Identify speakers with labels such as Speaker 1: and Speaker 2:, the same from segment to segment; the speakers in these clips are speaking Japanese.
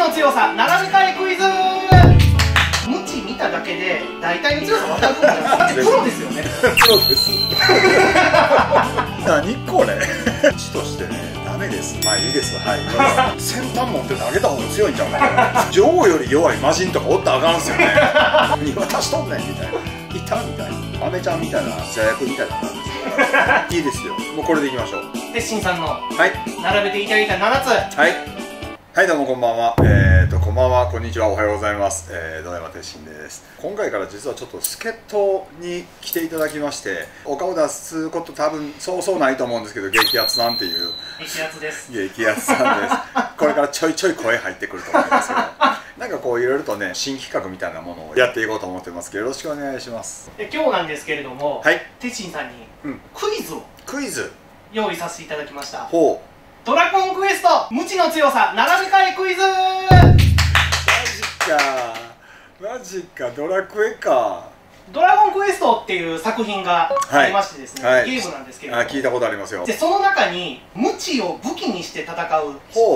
Speaker 1: の強さ並び替えクイズ。無知見ただけで大体の強さ分かるんですかプロですよね。
Speaker 2: プロです。何これ？うちとしてねダメです。まあいいです。はい。先端持って投げた方が強いんちゃな。女王より弱い魔人とかおったらあかんすよね。何渡しとんねんみたいな。いたみたいな。豆ちゃんみたいな座役みたいな感じ。いいですよ。もうこれでいきましょう。
Speaker 1: 鉄心さんの
Speaker 2: はい。
Speaker 1: 並べていただいた7つ。
Speaker 2: はいはいどうもこんばんは。えーとこんばんは。こんにちは。おはようございます。えー、野山鉄心です。今回から実はちょっと助っ人に来ていただきましてお顔出すこと多分そうそうないと思うんですけど激アツさんっていう。
Speaker 1: 激アツです。
Speaker 2: 激アツさんです。これからちょいちょい声入ってくると思いますけど。なんかこういろいろとね新企画みたいなものをやっていこうと思ってますけどよろしくお願いします。
Speaker 1: で今日なんですけれども、
Speaker 2: はい。
Speaker 1: 鉄心さんに
Speaker 2: うん。
Speaker 1: クイズを
Speaker 2: クイズ。
Speaker 1: 用意させていただきました。
Speaker 2: ほう
Speaker 1: ドラゴンクエスト無知の強さ並び替えクイズ。
Speaker 2: マジか。マジか。ドラクエか。
Speaker 1: ドラゴンクエストっていう作品がありましてですね、
Speaker 2: はい。
Speaker 1: ゲームなんですけれども。
Speaker 2: あ聞いたことありますよ。
Speaker 1: でその中に無知を武器にして戦う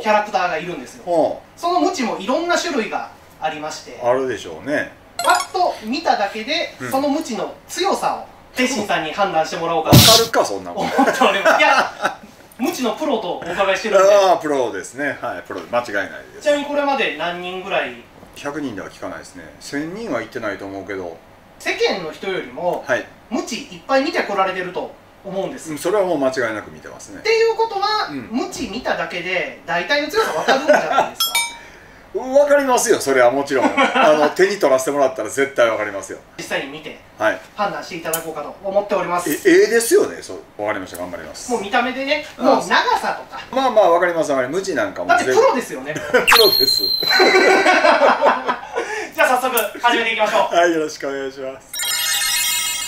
Speaker 1: キャラクターがいるんですよ。
Speaker 2: ほ
Speaker 1: その無知もいろんな種類がありまして。
Speaker 2: うあるでしょうね。
Speaker 1: パッと見ただけで、
Speaker 2: うん。
Speaker 1: その無知の強さを鉄心さんに判断してもらおうか
Speaker 2: わ
Speaker 1: と
Speaker 2: かるかそんなもん。
Speaker 1: 思っておりますいや無知のプロとお伺いしてるんで。
Speaker 2: ああプロですね。はいプロで。間違いないです。
Speaker 1: ちなみにこれまで何人ぐらい
Speaker 2: ？100人では聞かないですね。1000人は行ってないと思うけど。
Speaker 1: 世間の人よりも
Speaker 2: はい。
Speaker 1: 無知いっぱい見てこられてると思うんです、
Speaker 2: うんそれはもう間違いなく見てますね。
Speaker 1: っていうことは、
Speaker 2: うん。
Speaker 1: 無知見ただけで大体の強さ分かるんじゃないですか？
Speaker 2: わかりますよそれはもちろん。あの手に取らせてもらったら絶対わかりますよ。
Speaker 1: 実際に見て
Speaker 2: はい。
Speaker 1: 判断していただこうかと思っております。
Speaker 2: えええですよね。そうわかりました。頑張ります。
Speaker 1: もう見た目でね
Speaker 2: あ
Speaker 1: もう長さとか。
Speaker 2: まあまあわかりますわかります。無知なんかも
Speaker 1: だってプロですよね。
Speaker 2: プロです。
Speaker 1: じゃあ早速始めていきましょう。
Speaker 2: はいよろしくお願いします。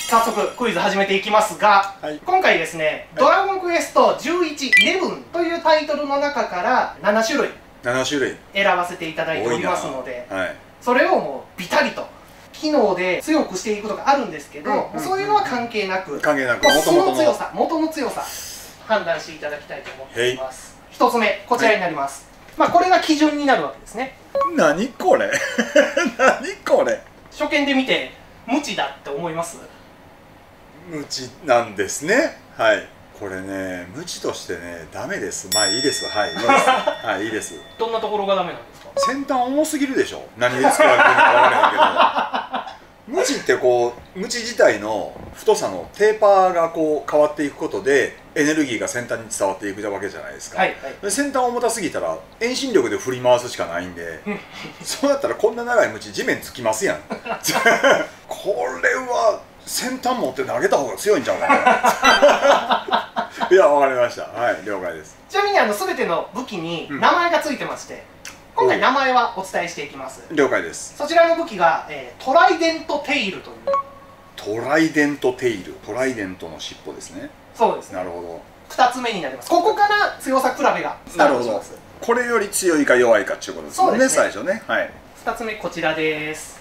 Speaker 1: 早速クイズ始めていきますが、
Speaker 2: はい。
Speaker 1: 今回ですね「ドラゴンクエスト1111」というタイトルの中から7種類
Speaker 2: 7種類。
Speaker 1: 選ばせていただいておりますので
Speaker 2: はい。
Speaker 1: それをもうビタリと機能で強くしていくことがあるんですけど、
Speaker 2: うんうん
Speaker 1: そういうのは関係なく
Speaker 2: 関係なく元の。
Speaker 1: 強さ元の強さ判断していただきたいと思っています。一つ目こちらになります、まあこれが基準になるわけですね。
Speaker 2: 何これ？何これ？
Speaker 1: 初見で見て無知だって思います？
Speaker 2: 無知なんですね。はいこれね無知としてねダメです。まあいいです。はいいいです。はいいいです。
Speaker 1: どんなところがダメなんですか
Speaker 2: 先端重すぎるでしょ。何で作られてるのか分からへんけど。無知ってこう無知自体の太さのテーパーがこう変わっていくことでエネルギーが先端に伝わっていくわけじゃないですか、
Speaker 1: はいはい。
Speaker 2: で先端重たすぎたら遠心力で振り回すしかないんでそうなったらこんな長いムチ地面つきますやん。これは先端持って投げた方が強いんちゃうかな。いやわかりました。はい了解です。
Speaker 1: ちなみにあの全ての武器に
Speaker 2: うん。
Speaker 1: 名前がついてまして、今回名前はお伝えしていきます。
Speaker 2: 了解です。
Speaker 1: そちらの武器が、えートライデントテイルという。
Speaker 2: トライデントテイル。トライデントの尻尾ですね。
Speaker 1: そうです。ね
Speaker 2: なるほど。
Speaker 1: 2つ目になります。ここから強さ比べがスタートします。
Speaker 2: これより強いか弱いかっていうことですね。
Speaker 1: ね。
Speaker 2: 最初ね。はい。
Speaker 1: 2つ目こちらです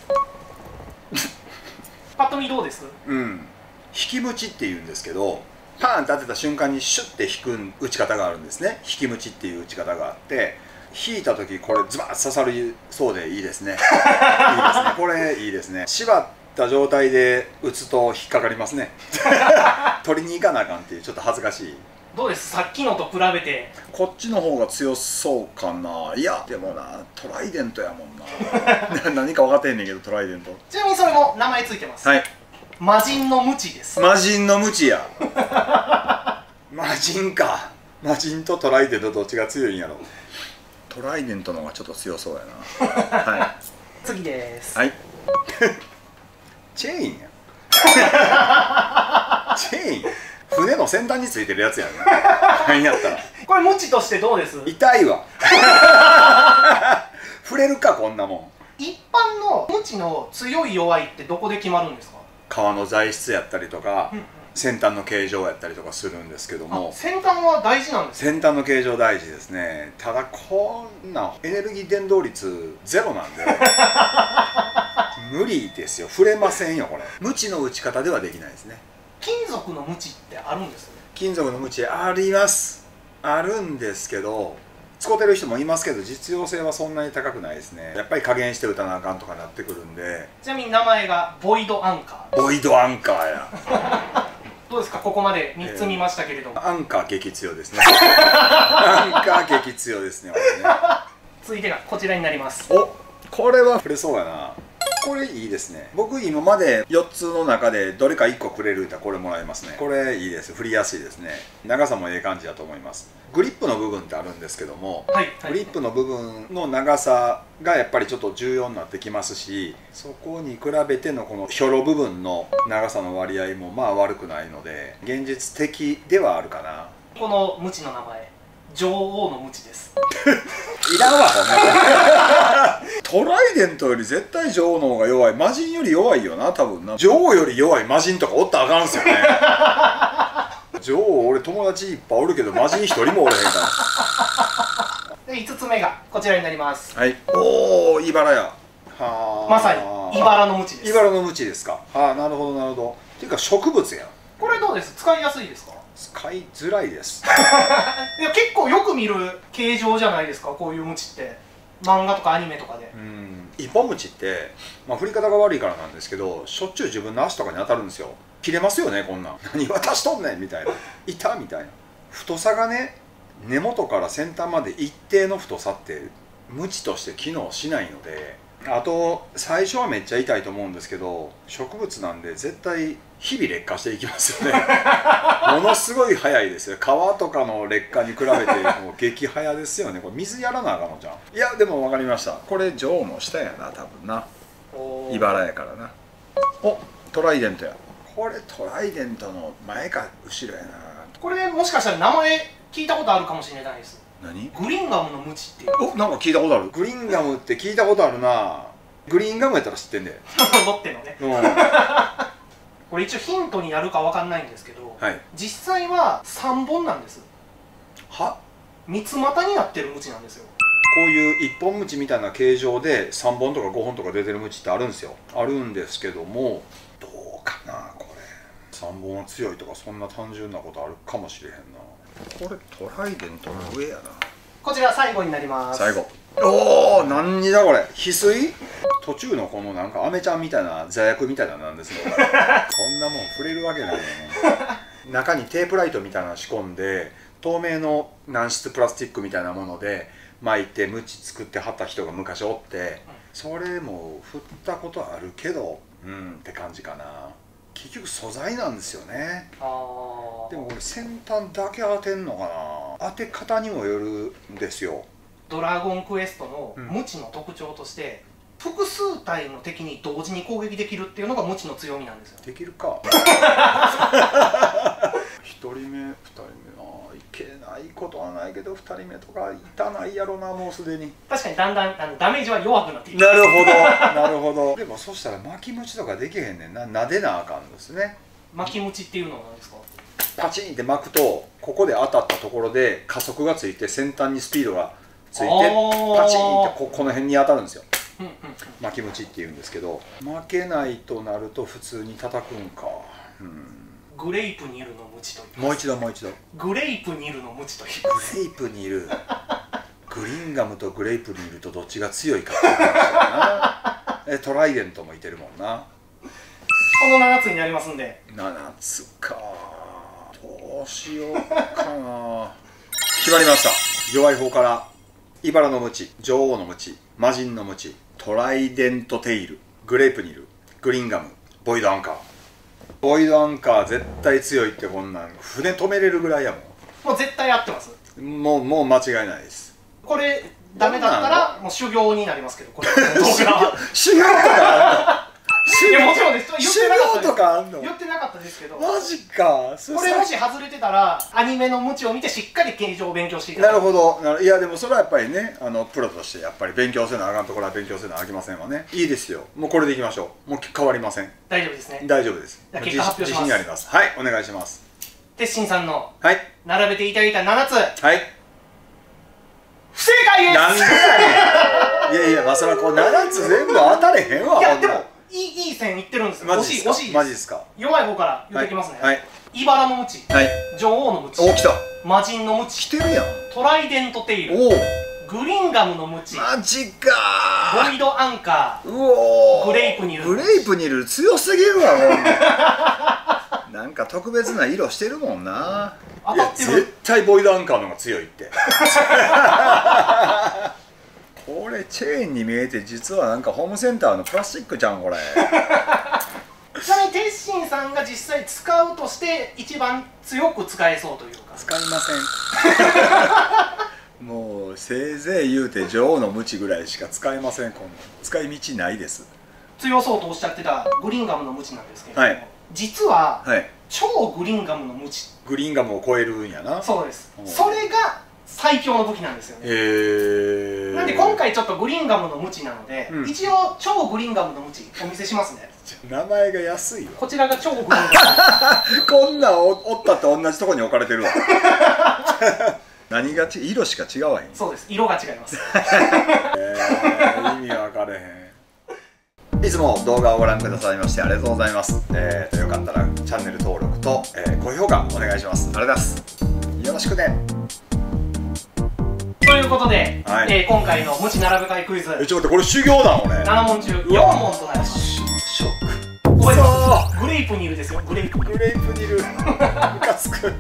Speaker 1: パッと見どうです？
Speaker 2: うん。引きムチっていうんですけどパーンって当てた瞬間にシュッて引く打ち方があるんですね。引きムチっていう打ち方があって引いた時これズバッと刺さるそうでいいですね。いいですね。これいいですね。縛った状態で打つと引っかかりますね。取りに行かなあかんっていうちょっと恥ずかしい
Speaker 1: どうです？さっきのと比べて。
Speaker 2: こっちの方が強そうかな。いやでもなトライデントやもんな。何か分かってんねんけどトライデント。
Speaker 1: ちなみにそれも名前ついてます、
Speaker 2: はい。
Speaker 1: 魔人の無知です。
Speaker 2: 魔人の無知や。魔人か。魔人とトライデントどっちが強いんやろ。トライデントの方がちょっと強そうやな。は
Speaker 1: 次です、
Speaker 2: いはい。チェーンや。チェーン船の先端についてるやつやね 何やったら。
Speaker 1: これ無知としてどうです？
Speaker 2: 痛いわ。触れるかこんなもん。
Speaker 1: 一般の無知の強い弱いってどこで決まるんですか？
Speaker 2: 革の材質やったりとか
Speaker 1: うんうん。
Speaker 2: 先端の形状やったりとかするんですけど
Speaker 1: あ
Speaker 2: も
Speaker 1: 先端は大事なんです
Speaker 2: 先端の形状大事ですね。ただこんなエネルギー伝導率ゼロなんで 無理ですよ。触れませんよこれ。無知の打ち方ではできないですね
Speaker 1: 金属の無知ってあるんです
Speaker 2: 金属の無知あります。あるんですけど使ってる人もいますけど実用性はそんなに高くないですね。やっぱり加減して打たなあかんとかなってくるんで。
Speaker 1: ちなみに名前がボイドアンカ
Speaker 2: ー。ボイドアンカーや。
Speaker 1: どうですか？ここまで3つ見ましたけれども、
Speaker 2: えー、アンカー激強ですね。アンカー激強ですねね。
Speaker 1: 続いてがこちらになります。
Speaker 2: おこれは触れそうやなこれいいですね。僕今まで4つの中でどれか1個くれる歌これもらえますね。これいいです。振りやすいですね。長さもええ感じだと思います。グリップの部分ってあるんですけども、はい。はい、グリップの部分の長さがやっぱりちょっと重要になってきますしそこに比べてのこのひょろ部分の長さの割合もまあ悪くないので現実的ではあるかな。
Speaker 1: この無知の名前。女王の無知です。
Speaker 2: いらんわほんなトライデントより絶対女王の方が弱い。魔人より弱いよな多分な。女王より弱い魔人とかおったらあかんすよね。女王俺友達いっぱいおるけど魔人一人もおれへんから。
Speaker 1: で5つ目がこちらになります。
Speaker 2: はい。おお茨や。
Speaker 1: はあ。まさに茨の無知です。
Speaker 2: 茨の無知ですか。はあなるほどなるほど。っていうか植物や
Speaker 1: これどうです？使いやすいですか？
Speaker 2: 使いづらいです。
Speaker 1: いや結構よく見る形状じゃないですかこういうムチって漫画とかアニメとかで。
Speaker 2: うん。一本ムチって、まあ、振り方が悪いからなんですけどしょっちゅう自分の足とかに当たるんですよ。切れますよねこんなん。何渡しとんねんみたいな「いた?」みたいな。太さがね根元から先端まで一定の太さってムチとして機能しないのであと最初はめっちゃ痛いと思うんですけど植物なんで絶対日々劣化していきますよね。ものすごい早いですよ。川とかの劣化に比べて もう激早ですよね。これ水やらなあかんのじゃんいやでも分かりました。これ女王の下やな多分な。茨やからな。おトライデントや。これトライデントの前か後ろやな。
Speaker 1: これもしかしたら名前聞いたことあるかもしれないです
Speaker 2: 何？
Speaker 1: グリンガムのムチっていう。
Speaker 2: おなんか聞いたことある？グリンガムって聞いたことあるな。グリーンガムやったら知ってんで。
Speaker 1: ロッテのね、うん、これ一応ヒントになるかわかんないんですけど、はい、実際は3本なんです。
Speaker 2: は？
Speaker 1: 三つ股になってるムチなんですよ。
Speaker 2: こういう一本ムチみたいな形状で3本とか5本とか出てるムチってあるんですよ。あるんですけどもどうかなこれ。3本は強いとかそんな単純なことあるかもしれへんなこれトライデントの上やな。
Speaker 1: こちら最後になります。
Speaker 2: 最後。おお何だこれ？翡翠？途中のこのなんかアメちゃんみたいな座薬みたいななんですよ。こんなもん触れるわけないよね。中にテープライトみたいなの仕込んで透明の軟質プラスチックみたいなもので巻いてムチ作って貼った人が昔おってそれも振ったことあるけどうんって感じかな結局素材なんですよね。でもこれ先端だけ当てんのかな。当て方にもよるんですよ。
Speaker 1: ドラゴンクエストの無知の特徴として、うん、複数体の敵に同時に攻撃できるっていうのが無知の強みなんですよ。
Speaker 2: できるか。1人目2人目な。いけないことはないけど2人目とかいたないやろなもうすでに。
Speaker 1: 確かにだんだんあのダメージは弱くなっていく
Speaker 2: なるほど なるほど。でもそしたら巻きムチとかできへんねんな。なでなあかんですね。
Speaker 1: 巻きムチっていうのは何ですか？
Speaker 2: パチンって巻くとここで当たったところで加速がついて先端にスピードがついてパチンってここの辺に当たるんですよ。巻きムチっていうんですけど。負けないとなると普通に叩くんか、
Speaker 1: うん、グレープにいるのムチと
Speaker 2: もう一度もう一度。
Speaker 1: グレープにいるのムチと
Speaker 2: グレープにいる。グリンガムとグレープにいるとどっちが強いかって話だな。えトライデントもいてるもんな。
Speaker 1: この7つになりますんで。
Speaker 2: 7つか。どうしようかな。決まりました。弱い方から茨のムチ女王のムチ魔人のムチトライデントテイルグレープニルグリンガムボイドアンカーボイドアンカー絶対強いってこんなん船止めれるぐらいやもん。
Speaker 1: もう絶対合ってます？
Speaker 2: もうもう間違いないです。
Speaker 1: これダメだったらもう修行になりますけどこれ。
Speaker 2: 修行？とかかあんの？
Speaker 1: 言ってなかったですけど。
Speaker 2: マジか。
Speaker 1: これもし外れてたらアニメの無知を見てしっかり形状を勉強していた
Speaker 2: なるほど。いやでもそれはやっぱりねあのプロとしてやっぱり勉強せなあかんところは勉強せなあきませんわねいいですよ。もうこれでいきましょう。もう変わりません。
Speaker 1: 大丈夫ですね。
Speaker 2: 大丈夫です。
Speaker 1: 結果発表します。
Speaker 2: 自信あります。はいお願いします。
Speaker 1: 鉄心さんの
Speaker 2: はい。
Speaker 1: 並べていただいた7つ。
Speaker 2: はい。
Speaker 1: 不正解です。
Speaker 2: なんでやねん。いやいやまあそれはこう7つ全部当たれへんわ
Speaker 1: いやでもいいいい線いってるんですよ。惜しい惜しい
Speaker 2: マジですか？
Speaker 1: 弱い方から言ってきますね、
Speaker 2: はい、はい。
Speaker 1: 茨のムチ
Speaker 2: はい。
Speaker 1: 女王のムチ
Speaker 2: お来た。
Speaker 1: 魔人のムチ
Speaker 2: 来てるやん。
Speaker 1: トライデントテイル。
Speaker 2: おお
Speaker 1: グリンガムのムチ
Speaker 2: マジか。
Speaker 1: ボイドアンカ
Speaker 2: うおー。
Speaker 1: グレイプニル
Speaker 2: グレイプニル強すぎるわほんま。なんか特別な色してるもんな。
Speaker 1: 当たってる。
Speaker 2: 絶対ボイドアンカーの方が強いって これチェーンに見えて実はなんかホームセンターのプラスチックじゃんこれ。
Speaker 1: ーちなみに鉄心さんが実際使うとして一番強く使えそうというか。
Speaker 2: 使いません。もうせいぜい言うて女王のムチぐらいしか使えませんこん使い道ないです。
Speaker 1: 強そうとおっしゃってたグリンガムのムチなんですけれども、
Speaker 2: はい。
Speaker 1: 実は
Speaker 2: はい。
Speaker 1: 超グリンガムのムチ
Speaker 2: グリーンガムを超えるんやな。
Speaker 1: そうです。
Speaker 2: うん。
Speaker 1: それが最強の武器なんですよね。
Speaker 2: へえ
Speaker 1: なんで今回ちょっとグリーンガムのムチなので、
Speaker 2: うん。
Speaker 1: 一応超グリーンガムのムチお見せしますね。
Speaker 2: 名前が安いわ。
Speaker 1: こちらが超グリーンガム
Speaker 2: こんなんおおったって同じとこに置かれてるわ。何がち色しか違わへん。
Speaker 1: そうです。色が違います。
Speaker 2: えー、意味分かれへん。いつも動画をご覧くださいましてありがとうございます、えー、とよかったらチャンネル登録と、えー高評価お願いします。ありがとうございます。よろしくね
Speaker 1: ということで、
Speaker 2: はい。
Speaker 1: えー今回のムチ並べ替えクイズ。
Speaker 2: えちょっとこれ修行だ俺。
Speaker 1: 7問中4
Speaker 2: うわ。
Speaker 1: 問となります
Speaker 2: ショック。
Speaker 1: 覚えてます？グレープニルですよグレープ。
Speaker 2: グレープニル。ムカつく